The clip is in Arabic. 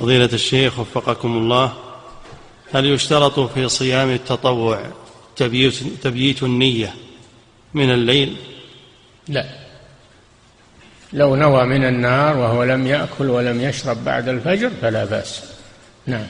فضيلة الشيخ وفقكم الله هل يشترط في صيام التطوع تبييت, تبييت النية من الليل؟ لا. لو نوى من النار وهو لم يأكل ولم يشرب بعد الفجر فلا بأس. نعم.